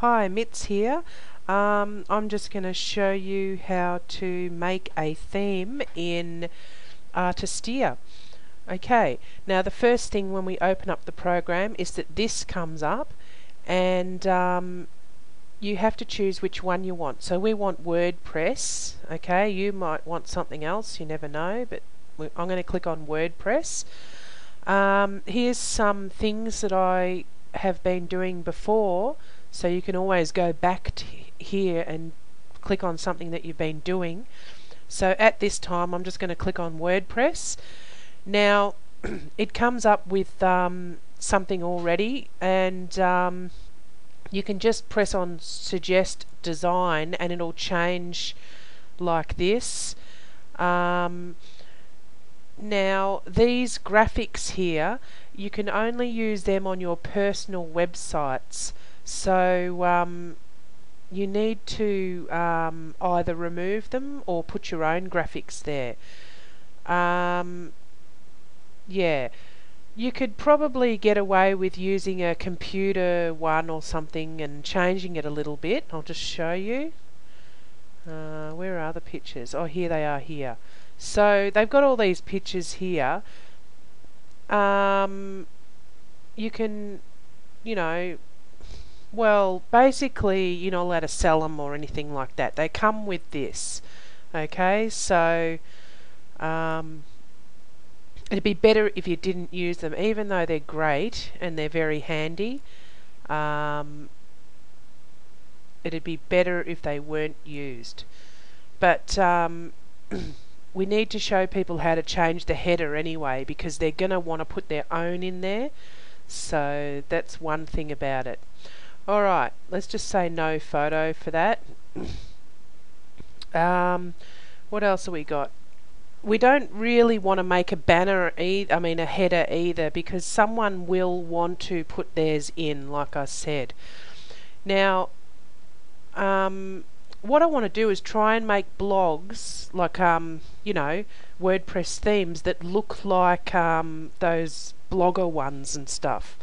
Hi, Mitz here. Um, I'm just going to show you how to make a theme in Artisteer. Okay, now the first thing when we open up the program is that this comes up and um, you have to choose which one you want. So we want WordPress, okay, you might want something else, you never know, but I'm going to click on WordPress. Um, here's some things that I have been doing before so you can always go back to here and click on something that you've been doing. So at this time I'm just going to click on WordPress. Now it comes up with um, something already and um, you can just press on suggest design and it'll change like this. Um, now these graphics here you can only use them on your personal websites. So um, you need to um, either remove them or put your own graphics there. Um, yeah, you could probably get away with using a computer one or something and changing it a little bit. I'll just show you. Uh, where are the pictures? Oh, here they are here. So they've got all these pictures here. Um, you can, you know, well, basically, you're not allowed to sell them or anything like that. They come with this. Okay, so um, it'd be better if you didn't use them, even though they're great and they're very handy. Um, it'd be better if they weren't used. But um, we need to show people how to change the header anyway because they're going to want to put their own in there. So that's one thing about it. Alright, let's just say no photo for that. um, what else have we got? We don't really want to make a banner, e I mean a header either, because someone will want to put theirs in, like I said. Now, um, what I want to do is try and make blogs, like, um, you know, WordPress themes that look like um, those blogger ones and stuff.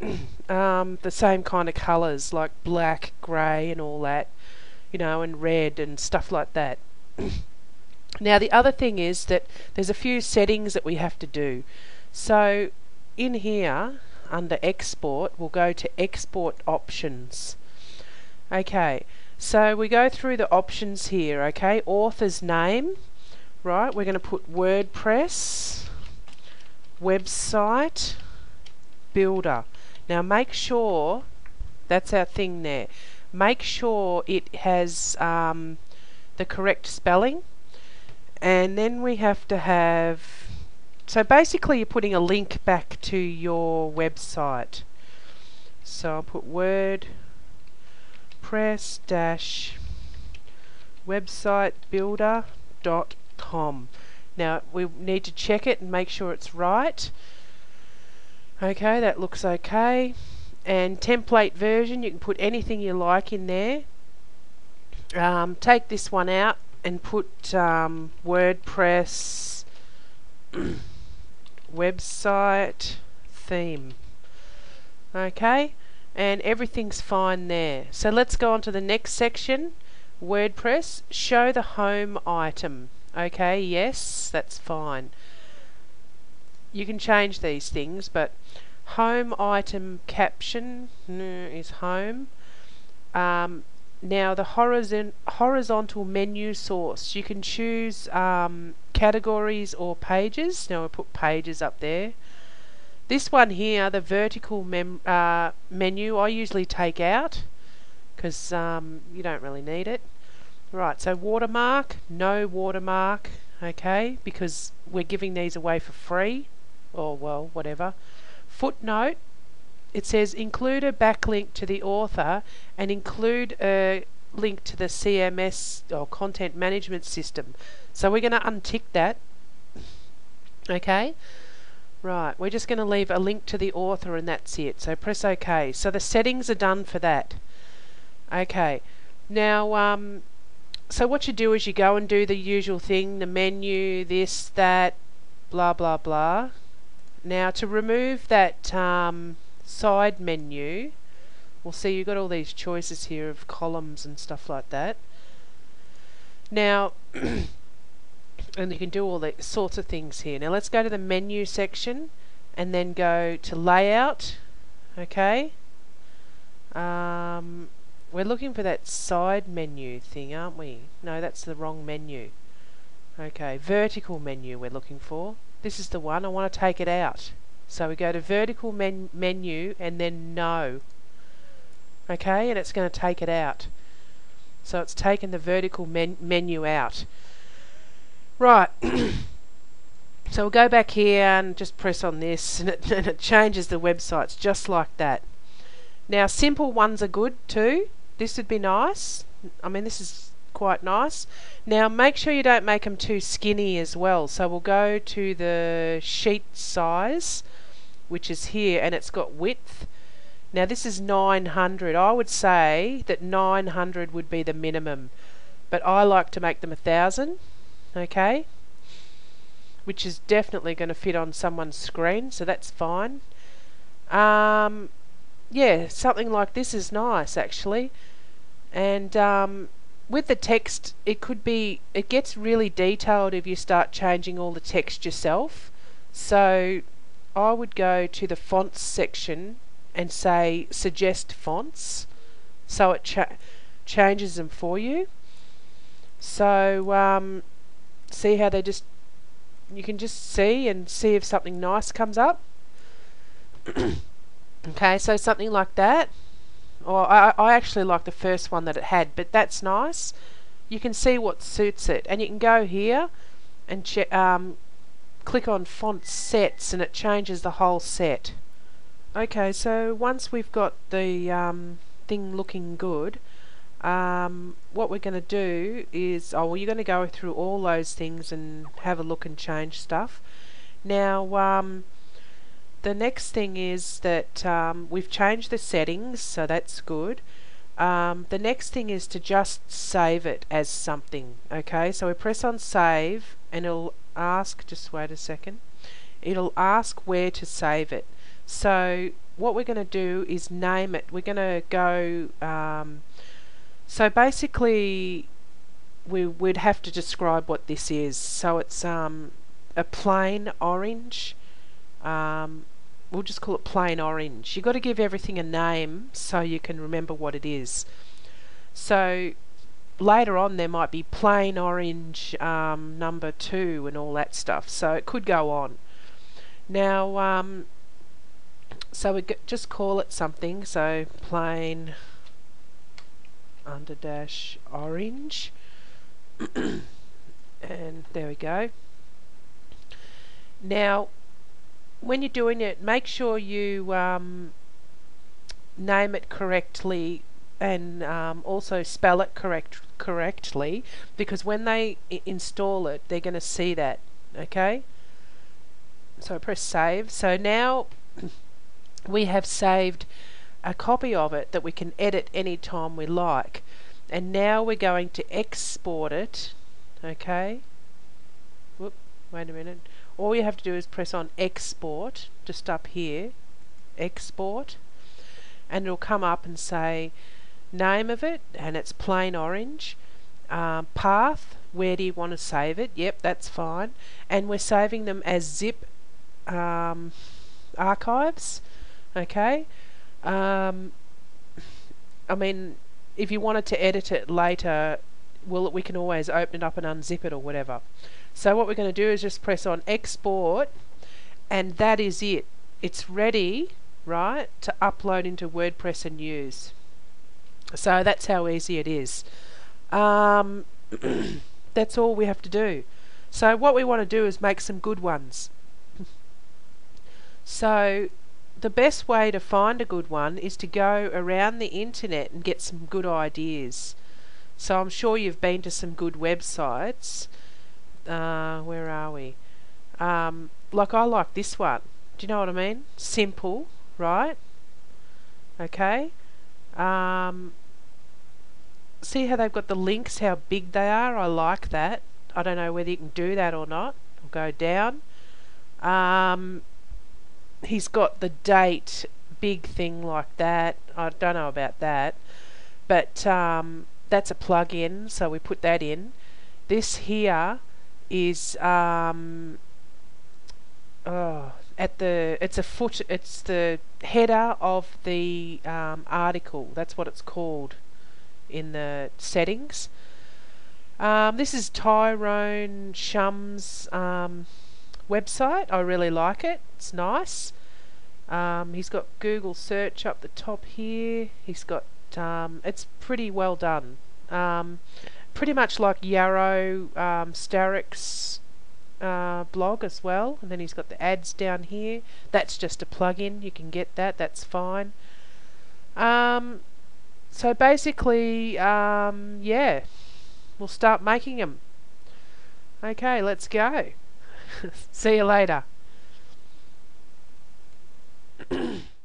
um, the same kind of colours like black, grey, and all that, you know, and red and stuff like that. now, the other thing is that there's a few settings that we have to do. So, in here, under export, we'll go to export options. Okay, so we go through the options here, okay? Author's name, right? We're going to put WordPress, website, builder. Now make sure, that's our thing there, make sure it has um, the correct spelling. And then we have to have so basically you're putting a link back to your website. So I'll put word press dash website builder.com now we need to check it and make sure it's right Okay, that looks okay. And template version, you can put anything you like in there. Um, take this one out and put um, WordPress website theme. Okay, and everything's fine there. So let's go on to the next section. WordPress, show the home item. Okay, yes, that's fine you can change these things, but home item caption is home. Um, now the horizon horizontal menu source, you can choose um, categories or pages. Now I put pages up there. This one here, the vertical uh, menu, I usually take out because um, you don't really need it. Right, so watermark, no watermark, okay, because we're giving these away for free or well, whatever. Footnote, it says include a backlink to the author and include a link to the CMS or content management system. So we're going to untick that. Okay? Right, we're just going to leave a link to the author and that's it. So press OK. So the settings are done for that. Okay. Now, um, so what you do is you go and do the usual thing, the menu, this, that, blah, blah, blah. Now to remove that um, side menu, We'll see you've got all these choices here of columns and stuff like that. Now, and you can do all the sorts of things here. Now let's go to the menu section and then go to layout. Okay. Um, we're looking for that side menu thing, aren't we? No, that's the wrong menu. Okay, vertical menu we're looking for. This is the one. I want to take it out. So we go to vertical men menu and then no. Okay, and it's going to take it out. So it's taken the vertical men menu out. Right. so we'll go back here and just press on this and it, and it changes the websites just like that. Now simple ones are good too. This would be nice. I mean this is quite nice. Now make sure you don't make them too skinny as well. So we'll go to the sheet size which is here and it's got width. Now this is 900. I would say that 900 would be the minimum but I like to make them a thousand okay which is definitely going to fit on someone's screen so that's fine um, yeah something like this is nice actually and um, with the text, it could be, it gets really detailed if you start changing all the text yourself. So I would go to the fonts section and say suggest fonts so it cha changes them for you. So um, see how they just, you can just see and see if something nice comes up. okay, so something like that or I, I actually like the first one that it had, but that's nice. You can see what suits it, and you can go here and um, click on font sets, and it changes the whole set. Okay, so once we've got the um, thing looking good, um, what we're going to do is, oh well, you're going to go through all those things and have a look and change stuff. Now, um, the next thing is that um, we've changed the settings, so that's good. Um, the next thing is to just save it as something. Okay, so we press on save and it'll ask, just wait a second, it'll ask where to save it. So what we're going to do is name it. We're going to go, um, so basically we would have to describe what this is. So it's um, a plain orange um, we'll just call it plain orange. You've got to give everything a name so you can remember what it is. So later on there might be plain orange um, number two and all that stuff. So it could go on. Now, um, so we just call it something. So plain under dash orange. and there we go. Now, when you're doing it, make sure you um, name it correctly and um, also spell it correct correctly because when they install it, they're going to see that. Okay. So press save. So now we have saved a copy of it that we can edit any time we like. And now we're going to export it. Okay. Whoop, wait a minute all you have to do is press on export just up here export and it'll come up and say name of it and it's plain orange. Um, path where do you want to save it? Yep that's fine. And we're saving them as zip um, archives okay? Um, I mean if you wanted to edit it later well we can always open it up and unzip it or whatever so what we're going to do is just press on export and that is it. It's ready, right, to upload into WordPress and use. So that's how easy it is. Um, that's all we have to do. So what we want to do is make some good ones. so the best way to find a good one is to go around the internet and get some good ideas. So I'm sure you've been to some good websites uh, where are we? Um, like I like this one. Do you know what I mean? Simple, right? Okay. Um, see how they've got the links, how big they are? I like that. I don't know whether you can do that or not. I'll go down. Um, he's got the date big thing like that. I don't know about that, but um, that's a plug-in, so we put that in. This here is um, oh, at the it's a foot it's the header of the um, article. That's what it's called in the settings. Um, this is Tyrone Shum's um, website. I really like it. It's nice. Um, he's got Google search up the top here. He's got um, it's pretty well done pretty much like Yaro um, Starak's uh, blog as well. And then he's got the ads down here. That's just a plug-in. You can get that. That's fine. Um, so basically, um, yeah, we'll start making them. Okay, let's go. See you later.